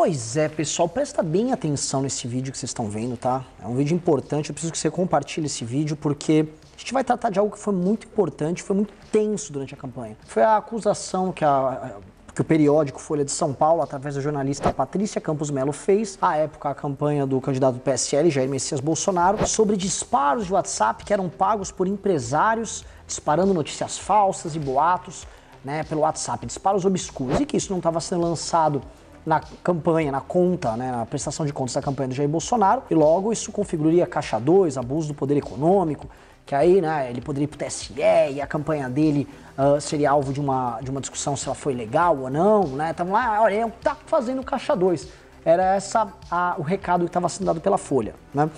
Pois é, pessoal, presta bem atenção nesse vídeo que vocês estão vendo, tá? É um vídeo importante, eu preciso que você compartilhe esse vídeo porque a gente vai tratar de algo que foi muito importante, foi muito tenso durante a campanha. Foi a acusação que a, que o periódico Folha de São Paulo, através da jornalista Patrícia Campos Melo, fez, à época, a campanha do candidato do PSL, Jair Messias Bolsonaro, sobre disparos de WhatsApp que eram pagos por empresários, disparando notícias falsas e boatos né, pelo WhatsApp, disparos obscuros, e que isso não estava sendo lançado na campanha, na conta, né, na prestação de contas da campanha do Jair Bolsonaro, e logo isso configuraria caixa 2, abuso do poder econômico, que aí né, ele poderia ir para o TSE e a campanha dele uh, seria alvo de uma, de uma discussão se ela foi legal ou não, né? Estavam lá, olha, ele tá fazendo caixa 2. Era essa a, o recado que estava sendo dado pela Folha, né?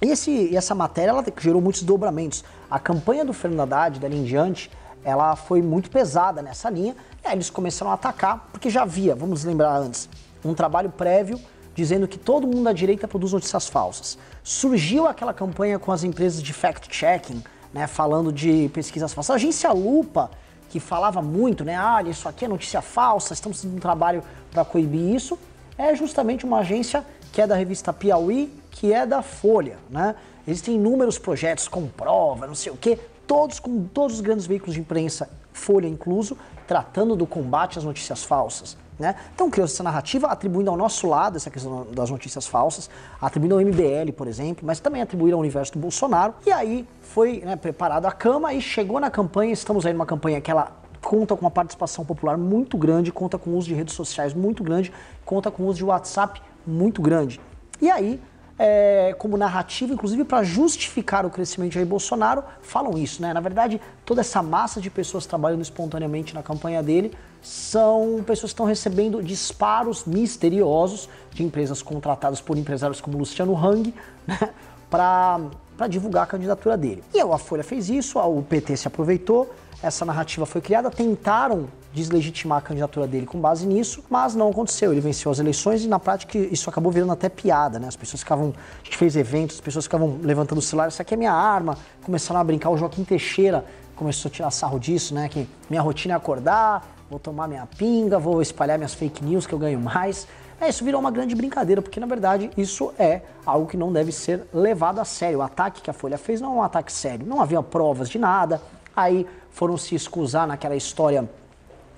E, esse, essa matéria ela gerou muitos dobramentos. A campanha do Fernando Haddad, dali em diante, ela foi muito pesada nessa linha. E aí eles começaram a atacar, porque já havia, vamos lembrar antes, um trabalho prévio dizendo que todo mundo da direita produz notícias falsas. Surgiu aquela campanha com as empresas de fact-checking, né, falando de pesquisas falsas. A agência Lupa, que falava muito, né, ah, isso aqui é notícia falsa, estamos fazendo um trabalho para coibir isso, é justamente uma agência que é da revista Piauí, que é da Folha, né? Existem inúmeros projetos com prova, não sei o quê, todos com todos os grandes veículos de imprensa, Folha incluso, tratando do combate às notícias falsas. Né? Então criou essa narrativa atribuindo ao nosso lado essa questão das notícias falsas, atribuindo ao MBL, por exemplo, mas também atribuindo ao universo do Bolsonaro. E aí foi né, preparada a cama e chegou na campanha, estamos aí numa campanha que ela conta com uma participação popular muito grande, conta com o uso de redes sociais muito grande, conta com o uso de WhatsApp muito grande. E aí é, como narrativa, inclusive para justificar o crescimento de Jair Bolsonaro, falam isso, né? Na verdade, toda essa massa de pessoas trabalhando espontaneamente na campanha dele são pessoas que estão recebendo disparos misteriosos de empresas contratadas por empresários como Luciano Hang, né? Para divulgar a candidatura dele. E a Folha fez isso, o PT se aproveitou, essa narrativa foi criada, tentaram deslegitimar a candidatura dele com base nisso, mas não aconteceu. Ele venceu as eleições e na prática isso acabou virando até piada, né? As pessoas ficavam, a gente fez eventos, as pessoas ficavam levantando o celular, isso aqui é minha arma, começaram a brincar, o Joaquim Teixeira começou a tirar sarro disso, né? Que minha rotina é acordar, vou tomar minha pinga, vou espalhar minhas fake news que eu ganho mais. É, isso virou uma grande brincadeira, porque na verdade isso é algo que não deve ser levado a sério. O ataque que a Folha fez não é um ataque sério, não havia provas de nada. Aí foram se escusar naquela história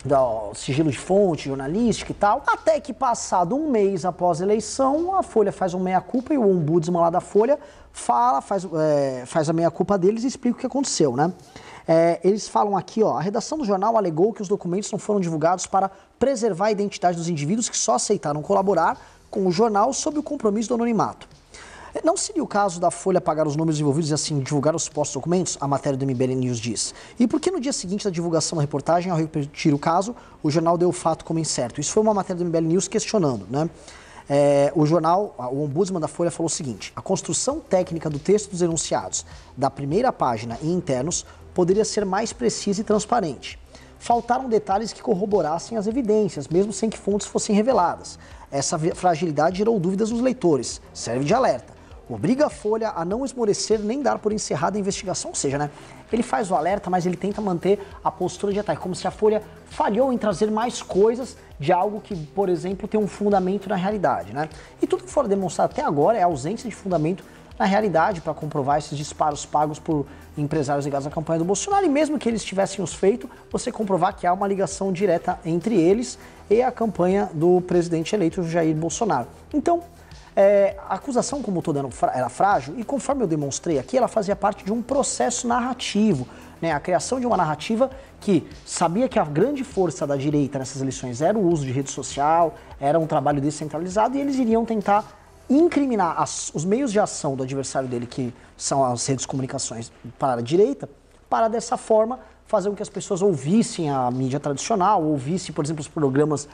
do sigilo de fonte, jornalística e tal, até que passado um mês após a eleição, a Folha faz um meia-culpa e o ombudsman lá da Folha fala, faz, é, faz a meia-culpa deles e explica o que aconteceu, né? É, eles falam aqui, ó, a redação do jornal alegou que os documentos não foram divulgados para preservar a identidade dos indivíduos que só aceitaram colaborar com o jornal sob o compromisso do anonimato. Não seria o caso da Folha pagar os números envolvidos e assim divulgar os supostos documentos? A matéria do MBL News diz. E por que no dia seguinte da divulgação da reportagem, ao repetir o caso, o jornal deu o fato como incerto? Isso foi uma matéria do MBL News questionando, né? É, o jornal, o ombudsman da Folha falou o seguinte: a construção técnica do texto dos enunciados da primeira página e internos poderia ser mais precisa e transparente. Faltaram detalhes que corroborassem as evidências, mesmo sem que fontes fossem reveladas. Essa fragilidade gerou dúvidas nos leitores. Serve de alerta obriga a Folha a não esmorecer nem dar por encerrada a investigação. Ou seja, né, ele faz o alerta, mas ele tenta manter a postura de ataque, como se a Folha falhou em trazer mais coisas de algo que, por exemplo, tem um fundamento na realidade. Né? E tudo que for demonstrado até agora é ausência de fundamento na realidade para comprovar esses disparos pagos por empresários ligados à campanha do Bolsonaro. E mesmo que eles tivessem os feito, você comprovar que há uma ligação direta entre eles e a campanha do presidente eleito Jair Bolsonaro. Então, é, a acusação, como toda, era frágil e, conforme eu demonstrei aqui, ela fazia parte de um processo narrativo. Né? A criação de uma narrativa que sabia que a grande força da direita nessas eleições era o uso de rede social, era um trabalho descentralizado e eles iriam tentar incriminar as, os meios de ação do adversário dele, que são as redes de comunicações para a direita, para dessa forma fazer com que as pessoas ouvissem a mídia tradicional, ouvissem, por exemplo, os programas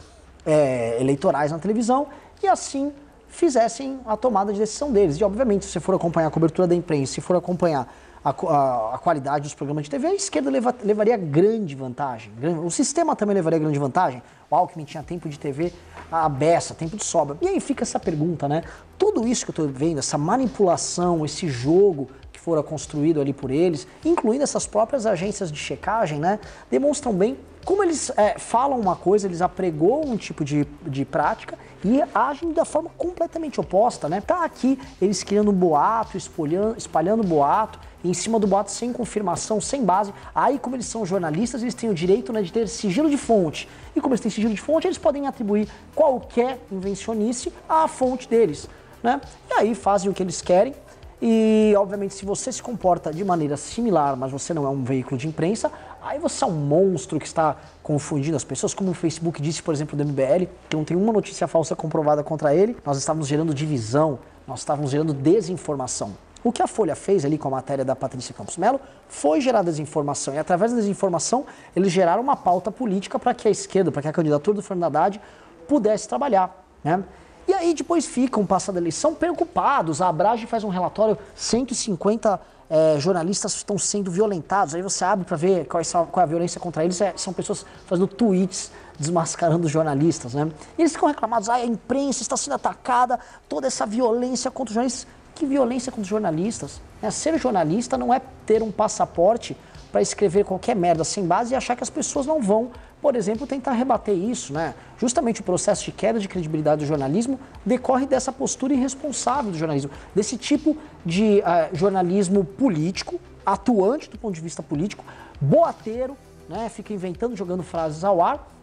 é, eleitorais na televisão e assim fizessem a tomada de decisão deles. E, obviamente, se você for acompanhar a cobertura da imprensa, se for acompanhar a, a, a qualidade dos programas de TV, a esquerda leva, levaria grande vantagem. O sistema também levaria grande vantagem. O Alckmin tinha tempo de TV a beça, tempo de sobra. E aí fica essa pergunta, né? Tudo isso que eu estou vendo, essa manipulação, esse jogo que fora construído ali por eles, incluindo essas próprias agências de checagem, né? Demonstram bem como eles é, falam uma coisa, eles apregoam um tipo de, de prática e agem da forma completamente oposta, né? Tá aqui eles criando um boato, espalhando, espalhando boato, em cima do boato sem confirmação, sem base. Aí, como eles são jornalistas, eles têm o direito né, de ter sigilo de fonte. E como eles têm sigilo de fonte, eles podem atribuir qualquer invencionice à fonte deles. Né? E aí fazem o que eles querem. E, obviamente, se você se comporta de maneira similar, mas você não é um veículo de imprensa, aí você é um monstro que está confundindo as pessoas, como o Facebook disse, por exemplo, do MBL, que não tem uma notícia falsa comprovada contra ele. Nós estávamos gerando divisão, nós estávamos gerando desinformação. O que a Folha fez ali com a matéria da Patrícia Campos Melo foi gerar desinformação. E através da desinformação, eles geraram uma pauta política para que a esquerda, para que a candidatura do Fernando Haddad pudesse trabalhar. Né? E aí depois ficam, passada a eleição, preocupados. A Abrage faz um relatório, 150 é, jornalistas estão sendo violentados. Aí você abre para ver qual é, qual é, a violência contra eles. É, são pessoas fazendo tweets desmascarando jornalistas. Né? E eles ficam reclamados, ah, a imprensa está sendo atacada, toda essa violência contra os jornalistas. Que violência contra os jornalistas? É, ser jornalista não é ter um passaporte para escrever qualquer merda sem base e achar que as pessoas não vão, por exemplo, tentar rebater isso. Né? Justamente o processo de queda de credibilidade do jornalismo decorre dessa postura irresponsável do jornalismo, desse tipo de uh, jornalismo político, atuante do ponto de vista político, boateiro, né? fica inventando, jogando frases ao ar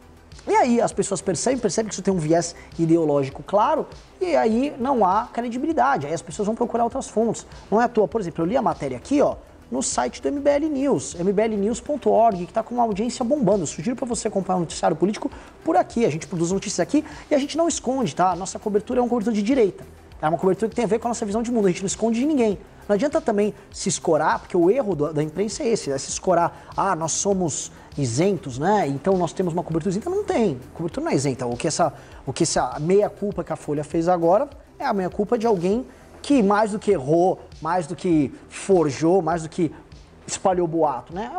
e aí as pessoas percebem, percebem que isso tem um viés ideológico claro, e aí não há credibilidade. Aí as pessoas vão procurar outras fontes. Não é à toa, por exemplo, eu li a matéria aqui, ó, no site do MBL News, mblnews.org, que está com uma audiência bombando. Eu sugiro para você acompanhar o noticiário político por aqui. A gente produz notícias aqui e a gente não esconde, tá? A nossa cobertura é uma cobertura de direita. É uma cobertura que tem a ver com a nossa visão de mundo. A gente não esconde de ninguém. Não adianta também se escorar, porque o erro da imprensa é esse, é se escorar. Ah, nós somos isentos, né? Então nós temos uma cobertura isenta. Não tem. A cobertura não é isenta. O que essa, o que essa meia-culpa que a Folha fez agora é a meia-culpa de alguém que mais do que errou, mais do que forjou, mais do que espalhou boato, né?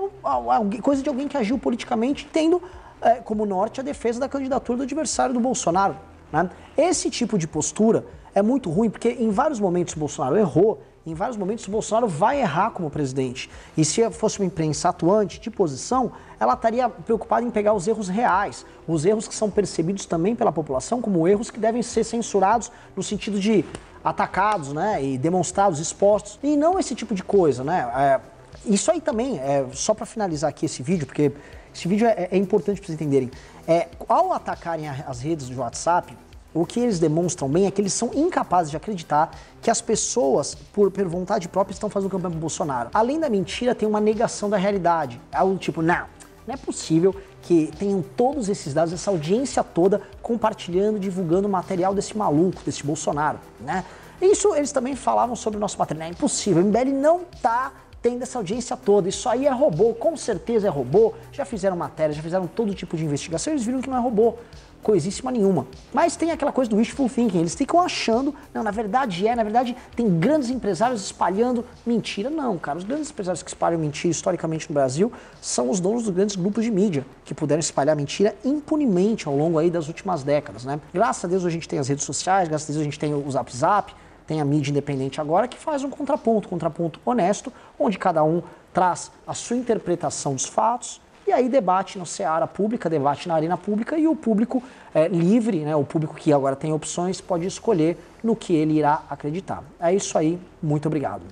É coisa de alguém que agiu politicamente tendo é, como norte a defesa da candidatura do adversário do Bolsonaro. Né? Esse tipo de postura é muito ruim, porque em vários momentos o Bolsonaro errou, em vários momentos o Bolsonaro vai errar como presidente. E se fosse uma imprensa atuante, de posição, ela estaria preocupada em pegar os erros reais, os erros que são percebidos também pela população como erros que devem ser censurados no sentido de atacados, né, e demonstrados, expostos, e não esse tipo de coisa, né? É, isso aí também, é, só para finalizar aqui esse vídeo, porque esse vídeo é, é importante para vocês entenderem. É, ao atacarem as redes do WhatsApp, o que eles demonstram bem é que eles são incapazes de acreditar que as pessoas, por, por vontade própria, estão fazendo campanha para Bolsonaro. Além da mentira, tem uma negação da realidade. Algo tipo, não, não é possível que tenham todos esses dados, essa audiência toda compartilhando, divulgando material desse maluco, desse Bolsonaro, né? Isso eles também falavam sobre o nosso material. É impossível, o MBL não está tendo essa audiência toda. Isso aí é robô, com certeza é robô. Já fizeram matéria, já fizeram todo tipo de investigação, eles viram que não é robô coisíssima nenhuma. Mas tem aquela coisa do wishful thinking, eles ficam achando, não, na verdade é, na verdade tem grandes empresários espalhando mentira. Não, cara, os grandes empresários que espalham mentira historicamente no Brasil são os donos dos grandes grupos de mídia, que puderam espalhar mentira impunemente ao longo aí das últimas décadas, né? Graças a Deus a gente tem as redes sociais, graças a Deus a gente tem o Zap Zap, tem a mídia independente agora que faz um contraponto, um contraponto honesto, onde cada um traz a sua interpretação dos fatos, e aí debate no Seara Pública, debate na arena pública e o público é, livre, né, o público que agora tem opções, pode escolher no que ele irá acreditar. É isso aí, muito obrigado.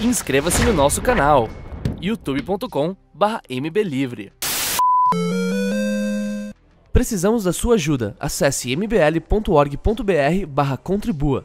Inscreva-se no nosso canal youtube.com/mblivre. Precisamos da sua ajuda. Acesse mbl.org.br/contribua.